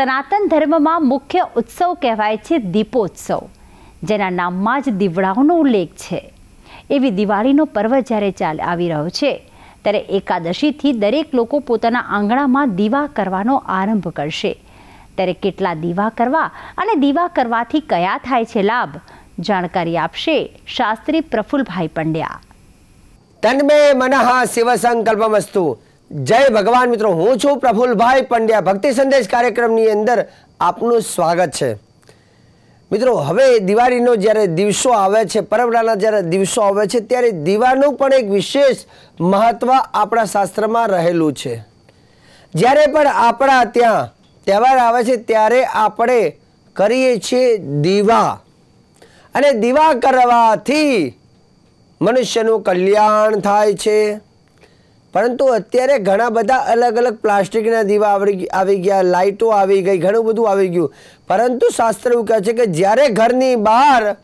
સનાતન ધર્મમાં મુખ્ય ઉત્સવ કહેવાય છે દીપોત્સવ, જેના નામમાં જ દીવડાઓનો ઉલ્લેખ છે. એવી દિવાળીનો પર્વ જ્યારે ચાલ આવી રહ્યો છે, ત્યારે એકાદશીથી દરેક લોકો પોતાના આંગણામાં દીવા કરવાનો આરંભ કરશે. ત્યારે કેટલા દીવા કરવા અને દીવા કરવાથી કયા થાય છે લાભ? જાણકારી આપશે શાસ્ત્રી પ્રફુલભાઈ પંડ્યા. તન્મે મનઃ શિવ સંકલ્પમસ્તુ જય ભગવાન મિત્રો, હું છું પ્રફુલભાઈ પંડ્યા. ભક્તિ સંદેશ કાર્યક્રમની અંદર આપનું સ્વાગત છે. મિત્રો, હવે દિવાળીનો જ્યારે દિવસો આવે છે પરંપરાના જ્યારે દિવસો આવે છે, ત્યારે દીવાનું પણ એક વિશેષ મહત્વ આપણા શાસ્ત્રમાં રહેલું છે. જ્યારે પણ આપણા ત્યાં તહેવાર આવે છે, ત્યારે આપણે કરીએ છીએ દીવા. અને દીવા કરવાથી મનુષ્યનું કલ્યાણ થાય છે. પરંતુ અત્યારે ઘણા બધા અલગ અલગ પ્લાસ્ટિકના દીવા આવી ગયા લાઇટો આવી ગઈ, ઘણું બધું આવી ગયું. પરંતુ શાસ્ત્ર એવું કહે છે કે જ્યારે ઘરની બહાર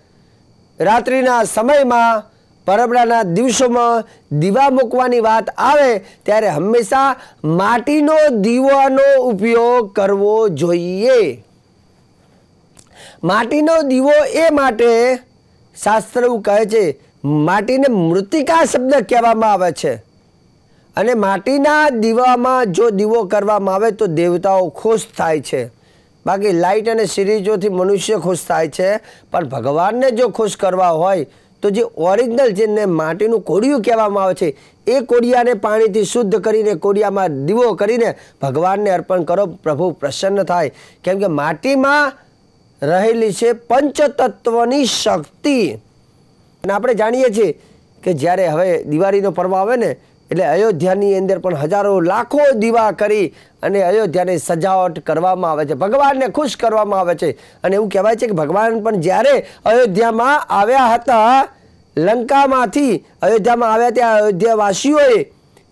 રાત્રિના સમયમાં, પરબડાના દિવસોમાં દીવા મૂકવાની વાત આવે, ત્યારે હંમેશા માટીનો દીવાનો ઉપયોગ કરવો જોઈએ. માટીનો દીવો એ માટે શાસ્ત્ર એવું કહે છે, માટીને મૃતિકા શબ્દ કહેવામાં આવે છે. અને માટીના દીવામાં જો દીવો કરવામાં આવે તો દેવતાઓ ખુશ થાય છે. બાકી લાઇટ અને સિરીજોથી મનુષ્ય ખુશ થાય છે. પણ ભગવાનને જો ખુશ કરવા હોય તો જે ઓરિજિનલ જેને માટીનું કોડિયું કહેવામાં આવે છે, એ કોડિયાને પાણીથી શુદ્ધ કરીને કોડિયામાં દીવો કરીને ભગવાનને અર્પણ કરો. પ્રભુ પ્રસન્ન થાય. કેમ કે માટીમાં રહેલી છે પંચતત્વની શક્તિ. અને આપણે જાણીએ છીએ કે જ્યારે હવે દિવાળીનો પર્વ આવે ને એટલે અયોધ્યાની અંદર પણ હજારો લાખો દીવા કરી અને અયોધ્યાની સજાવટ કરવામાં આવે છે. ભગવાનને ખુશ કરવામાં આવે છે. અને એવું કહેવાય છે કે ભગવાન પણ જ્યારે અયોધ્યામાં આવ્યા હતા, લંકામાંથી અયોધ્યામાં આવ્યા ત્યાં અયોધ્યાવાસીઓએ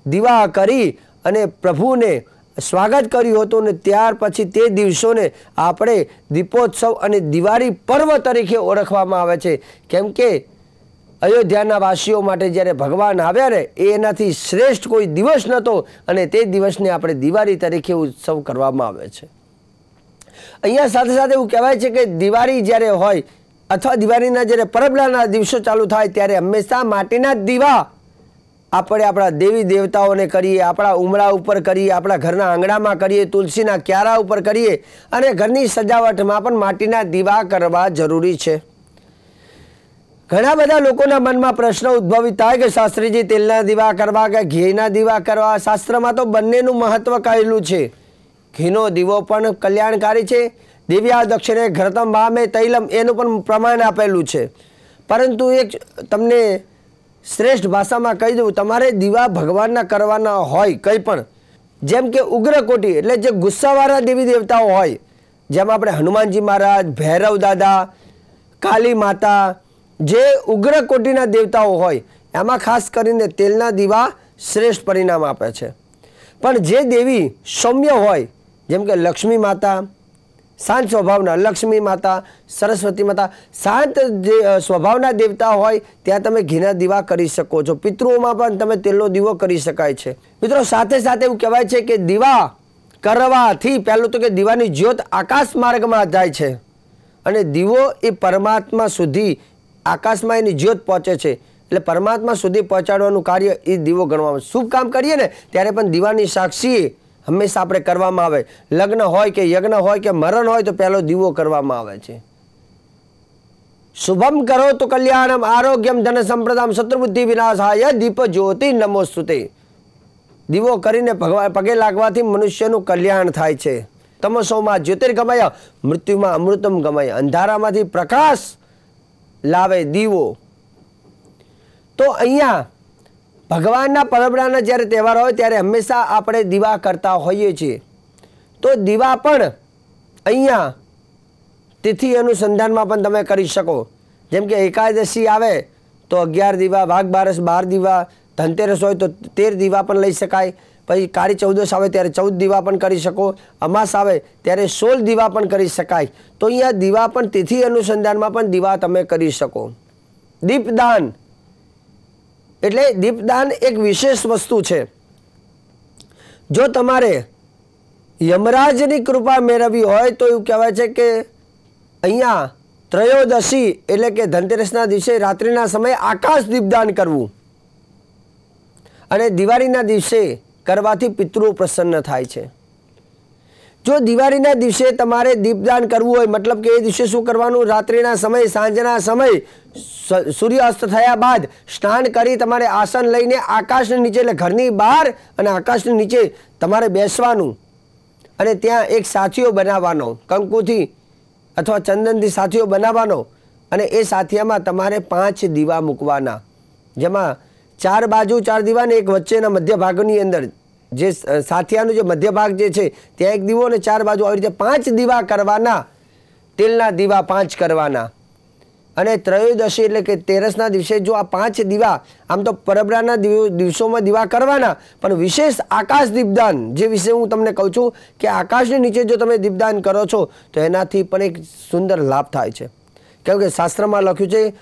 દીવા કરી અને પ્રભુને સ્વાગત કર્યું હતું અને ત્યાર પછી તે દિવસોને આપણે દીપોત્સવ અને દિવાળી પર્વ તરીકે ઓળખવામાં આવે છે. કેમ કે અયોધ્યાના વાસીઓ માટે જ્યારે ભગવાન આવ્યા ને, એ એનાથી શ્રેષ્ઠ કોઈ દિવસ નહોતો અને તે દિવસને આપણે દિવાળી તરીકે ઉત્સવ કરવામાં આવે છે. અહીંયા સાથે સાથે એવું કહેવાય છે કે દિવાળી જ્યારે હોય અથવા દિવાળીના જ્યારે પરબલાના દિવસો ચાલુ થાય ત્યારે હંમેશા માટીના દીવા આપણે આપણા દેવી દેવતાઓને કરીએ, આપણા ઉમળા ઉપર કરીએ, આપણા ઘરના આંગણામાં કરીએ, તુલસીના ક્યારા ઉપર કરીએ અને ઘરની સજાવટમાં પણ માટીના દીવા કરવા જરૂરી છે. ઘણા બધા લોકોના મનમાં પ્રશ્ન ઉદ્ભવિત થાય કે શાસ્ત્રીજી, તેલના દીવા કરવા કે ઘીના દીવા કરવા? શાસ્ત્રમાં તો બંનેનું મહત્વ કહેલું છે. ઘીનો દીવો પણ કલ્યાણકારી છે. દિવ્યા, દક્ષિણે, ઘરતમ ભામે તૈલમ એનું પણ પ્રમાણ આપેલું છે. પરંતુ એક તમને શ્રેષ્ઠ ભાષામાં કહી દઉં, તમારે દીવા ભગવાનના કરવાના હોય કંઈ પણ. જેમ કે ઉગ્રકોટી એટલે જે ગુસ્સાવાળા દેવી દેવતાઓ હોય. જેમ આપણે હનુમાનજી મહારાજ, ભૈરવ દાદા, કાલી માતા જે ઉગ્ર કોટીના દેવતાઓ હોય, એમાં ખાસ કરીને તેલના દીવા શ્રેષ્ઠ પરિણામ આપે છે. પણ જે દેવી સૌમ્ય હોય, જેમ કે લક્ષ્મી માતા, શાંત સ્વભાવના, લક્ષ્મી માતા, સરસ્વતી માતા, શાંત જે સ્વભાવના દેવતા હોય, ત્યાં તમે ઘીના દીવા કરી શકો છો. પિતૃઓમાં પણ તમે તેલનો દીવો કરી શકાય છે. મિત્રો, સાથે સાથે એવું કહેવાય છે કે દીવા કરવાથી પહેલું તો કે દીવાની જ્યોત આકાશ માર્ગમાં જાય છે. અને દીવો એ પરમાત્મા સુધી આકાશમાં એની જ્યોત પહોંચે છે. એટલે પરમાત્મા સુધી પહોંચાડવાનું કાર્ય એ દીવો ગણવામાં શુભ કામ કરીએ ને, ત્યારે પણ દીવાની સાક્ષી હંમેશા આપણે કરવામાં આવે. લગ્ન હોય કે યજ્ઞ હોય કે મરણ હોય તો પહેલો દીવો કરવામાં આવે છે. શુભમ કરો તો કલ્યાણમ, આરોગ્યમ, ધન સંપ્રદામ, શત્રુબુદ્ધિ વિનાશાય, દીપ જ્યોતિ નમોસ્તુતે. દીવો કરીને ભગવાન પગે લાગવાથી મનુષ્યનું કલ્યાણ થાય છે. તમસોમાં જ્યોતિર્ગમય, મૃત્યુમાં અમૃતમ ગમય. અંધારામાંથી પ્રકાશ લાવે દીવો. તો અહીંયા ભગવાનના પરબડાના જ્યારે તહેવાર હોય ત્યારે હંમેશા આપણે દીવા કરતા હોઈએ છીએ. તો દીવા પણ અહીંયા તિથિ અનુસંધાનમાં પણ તમે કરી શકો. જેમ કે એકાદશી આવે તો અગિયાર દીવા વાઘ બારસ બાર દીવા, ધનતેરસ હોય તો તેર દીવા પણ લઈ શકાય. પછી કાળી ચૌદશ આવે ત્યારે ચૌદ દીવા પણ કરી શકો, અમાસ આવે ત્યારે સોળ દીવા પણ કરી શકાય. તો અહીંયા દીવા પણ તિથિ અનુસંધાનમાં પણ દીવા તમે કરી શકો. દીપદાન. એટલે દીપદાન એક વિશેષ વસ્તુ છે. જો તમારે યમરાજની કૃપા મેળવવી હોય તો એવું કહેવાય છે કે અહીંયા ત્રયોદશી એટલે કે ધનતેરસના દિવસે રાત્રિના સમયે આકાશ દીપદાન કરવું. અને દિવાળીના દિવસે કરવાથી પિતૃ પ્રસન્ન થાય છે. જો દિવાળીના દિવસે તમારે દીપદાન કરવું હોય, મતલબ કે એ દિવસે શું કરવાનું? રાત્રિના સમય, સાંજના સમય સૂર્યાસ્ત થયા બાદ સ્નાન કરી તમારે આસન લઈને આકાશની નીચે, એટલે ઘરની બહાર અને આકાશની નીચે તમારે બેસવાનું. અને ત્યાં એક સાથીઓ બનાવવાનો, કંકુથી અથવા ચંદનથી સાથીઓ બનાવવાનો અને એ સાથિયામાં તમારે પાંચ દીવા મૂકવાના. જેમાં ચાર બાજુ, ચાર દીવા ને એક વચ્ચેના મધ્ય ભાગની અંદર જે સાથિયાનો જે મધ્ય ભાગ જે છે, ત્યાં એક દીવો અને ચાર બાજુ આવી રીતે પાંચ દીવા કરવાના, તેલના દીવા પાંચ કરવાના. અને ત્રયોદશી એટલે કે તેરસના દિવસે જો આ પાંચ દીવા, આમ તો પરબરાના દિવ- દિવસોમાં દીવા કરવાના, પણ વિશેષ આકાશ દીપદાન, જે વિશે હું તમને કહું છું કે આકાશની નીચે જો તમે દીપદાન કરો છો, તો એનાથી પણ એક સુંદર લાભ થાય છે. કેમ કે શાસ્ત્રમાં લખ્યું છે,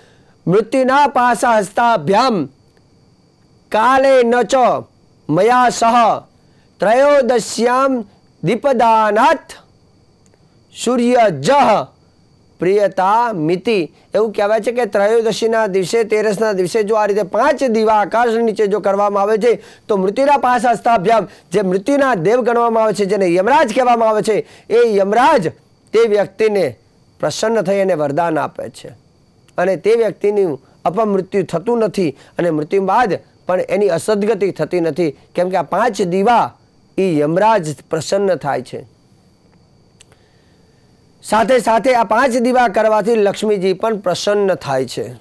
મૃત્યુના પાસા હસ્તાભ્યામ કાલે ન ચ મયા સહ ત્રયોદશ્યામ દીપદાનાથ સૂર્ય જહ પ્રિયતા મિતિ એવું કહેવાય છે કે ત્રયોદશીના દિવસે, તેરસના દિવસે જો આ રીતે પાંચ દીવા આકાશ નીચે જો કરવામાં આવે છે, તો મૃત્યુના પાસ હસ્તાભ્યામ જે મૃત્યુના દેવ ગણવામાં આવે છે, જેને યમરાજ કહેવામાં આવે છે, એ યમરાજ તે વ્યક્તિને પ્રસન્ન થઈ અને વરદાન આપે છે. અને તે વ્યક્તિનું અપમૃત્યુ થતું નથી અને મૃત્યુ બાદ પણ એની અસદગતિ થતી નથી. કેમ કે આ પાંચ દીવા એ યમરાજ પ્રસન્ન થાય છે. સાથે સાથે આ પાંચ દીવા કરવાથી લક્ષ્મીજી પણ પ્રસન્ન થાય છે.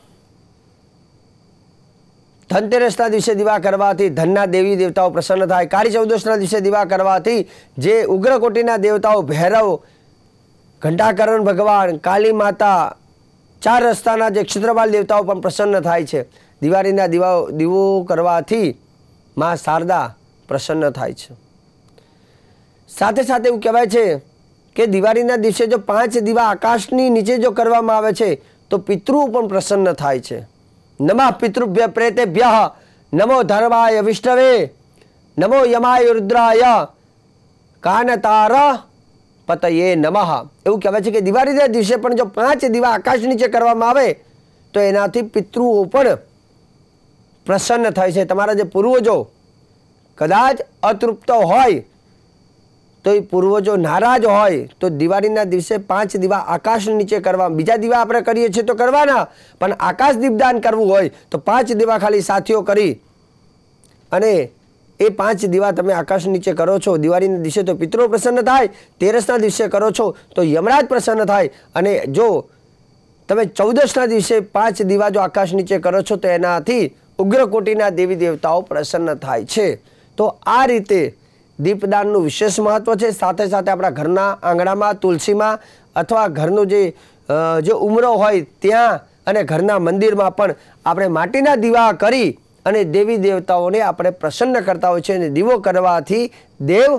ધનતેરસના દિવસે દીવા કરવાથી ધનના દેવી દેવતાઓ પ્રસન્ન થાય. કાળી ચૌદશના દિવસે દીવા કરવાથી જે ઉગ્રકોટીના દેવતાઓ ભૈરવ, ઘંટાકરણ ભગવાન, કાલી માતા, ચાર રસ્તાના જે ક્ષેત્રપાલ દેવતાઓ પણ પ્રસન્ન થાય છે. દિવાળીના દીવાઓ, દીવો કરવાથી માં શારદા પ્રસન્ન થાય છે. સાથે સાથે એવું કહેવાય છે કે દિવાળીના દિવસે જો પાંચ દીવા આકાશની નીચે જો કરવામાં આવે છે, તો પિતૃ પણ પ્રસન્ન થાય છે. નમઃ પિતૃભ્ય પ્રેતેભ્ય, નમો ધર્માય વિષ્ણવે, નમો યમાય રુદ્રાય, કાનતાર પતયે નમઃ. એવું કહેવાય છે કે દિવાળીના દિવસે પણ જો પાંચ દીવા આકાશ નીચે કરવામાં આવે, તો એનાથી પિતૃઓ પણ પ્રસન્ન થાય છે. તમારા જે પૂર્વજો કદાચ અતૃપ્ત હોય, તો એ પૂર્વજો નારાજ હોય, તો દિવાળીના દિવસે પાંચ દીવા આકાશ નીચે કરવા, બીજા દીવા આપણે કરીએ છીએ તો કરવાના, પણ આકાશ દીપદાન કરવું હોય, તો પાંચ દીવા ખાલી સાથીઓ કરી. અને એ પાંચ દીવા તમે આકાશ નીચે કરો છો. દિવાળીના દિવસે તો પિતરો પ્રસન્ન થાય, તેરસના દિવસે કરો છો, તો યમરાજ પ્રસન્ન થાય. અને જો તમે ચૌદસના દિવસે પાંચ દીવા જો આકાશ નીચે કરો છો, તો એનાથી ઉગ્રકોટીના દેવી દેવતાઓ પ્રસન્ન થાય છે. તો આ રીતે દીપદાનનું વિશેષ મહત્વ છે. સાથે સાથે આપણા ઘરના આંગણામાં, તુલસીમાં અથવા ઘરનું જે જે ઉમરો હોય ત્યાં અને ઘરના મંદિરમાં પણ આપણે માટીના દીવા કરી અને દેવી દેવતાઓને આપણે પ્રસન્ન કરતા હોય છે અને દીવો કરવાથી દેવ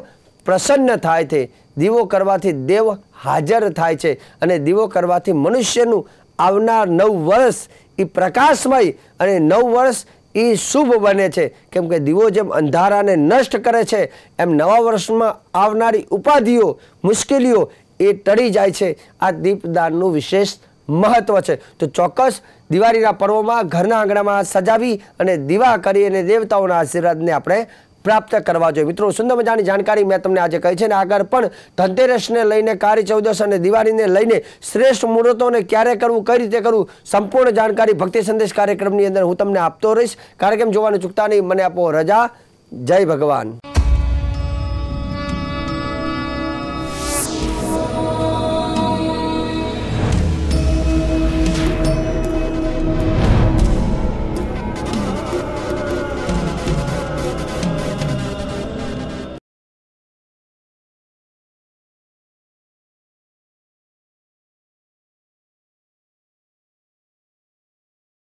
પ્રસન્ન થાય છે. દીવો કરવાથી દેવ હાજર થાય છે અને દીવો કરવાથી મનુષ્યનું આવનાર નવ વર્ષ એ પ્રકાશમય અને નવ વર્ષ એ શુભ બને છે. કેમ કે દીવો જેમ અંધારાને નષ્ટ કરે છે, એમ નવા વર્ષમાં આવનારી ઉપાધિઓ, મુશ્કેલીઓ એ ટળી જાય છે. આ દીપદાનનું વિશેષ મહત્વ છે. તો ચોક્કસ દિવાળીના પર્વમાં ઘરના આંગણામાં સજાવી અને દીવા કરી અને દેવતાઓના આશીર્વાદને આપણે પ્રાપ્ત કરવા જોઈએ. મિત્રો, સુંદર મજાની જાણકારી મેં તમને આજે કહી છે ને, આગળ પણ ધનતેરસને લઈને કાળી ચૌદશ અને દિવાળીને લઈને શ્રેષ્ઠ મુહૂર્તોને ક્યારે કરવું, કઈ રીતે કરવું, સંપૂર્ણ જાણકારી ભક્તિ સંદેશ કાર્યક્રમની અંદર હું તમને આપતો રહીશ. કાર્યક્રમ જોવાનું ચૂકતા નહીં. મને આપો રજા. જય ભગવાન.